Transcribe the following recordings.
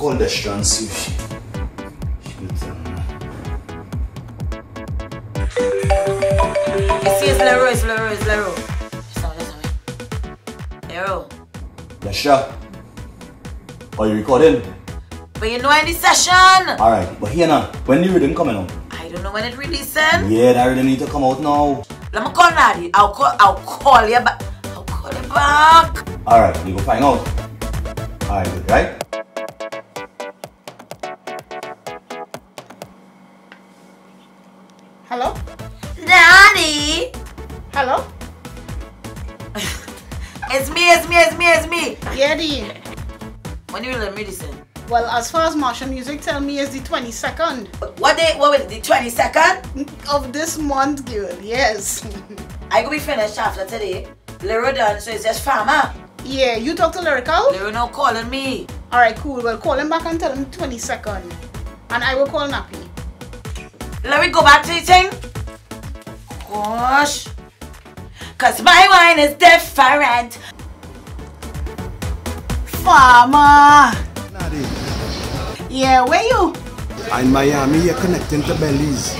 call Destra and see if she, she could tell me. You see, it's Leroy, it's Leroy, it's Leroy. Listen, listen. Leroy. Destra, are you recording? But you know any session? Alright, but here now, when the rhythm coming out? I don't know when it releasing. Yeah, that rhythm need to come out now. Let me call Nadi. I'll call, I'll call you back. I'll call you back. Alright, we go find out. Alright, good, right? Hello? Nadi! Hello? It's me, it's me, it's me, it's me. Yeah, Dean. When you let me listen. Well, as far as Martian Music tell me, it's the 22nd What day, what was it, the 22nd? of this month, girl. Yes. I go be finished after today. Leroy done, so it's just farmer. Yeah, you talk to Lyrikal? Leroy no calling me. Alright, cool. Well, call him back and tell him 22nd. And I will call Nappy. Let me go back to the thing. Gosh. Cause my wine is different. Farmer! Nadi, Yeah, where you? I'm in Miami, you're connecting to Belize.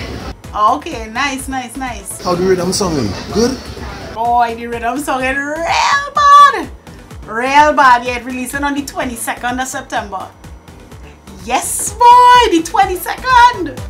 Okay, nice, nice, nice. How the rhythm songing? Good? Boy, the rhythm song is real bad. Real bad. Yeah, releasing on the 22nd of September. Yes, boy, the 22nd.